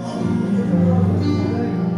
红颜容易为了。